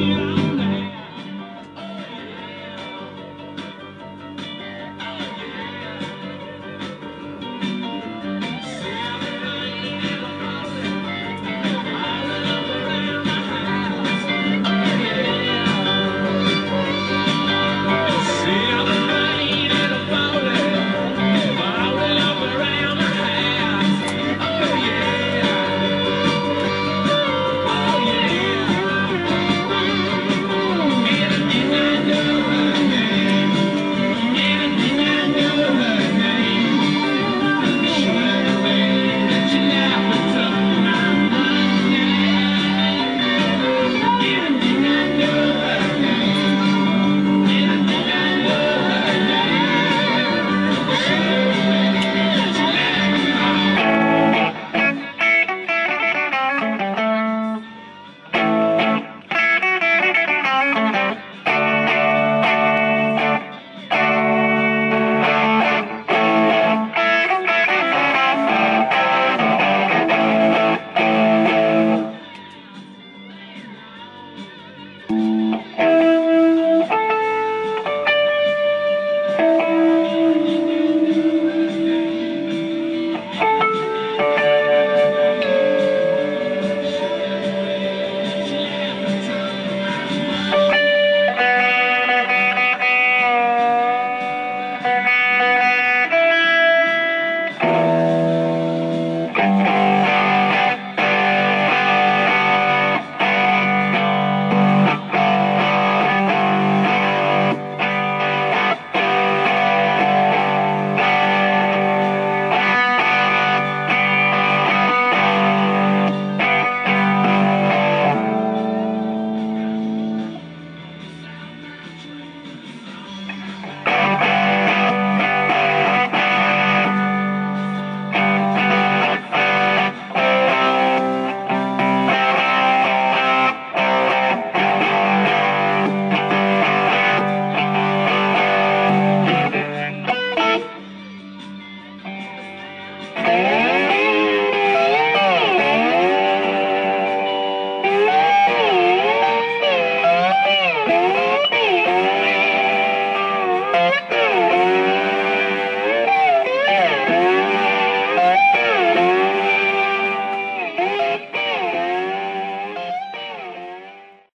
Yeah.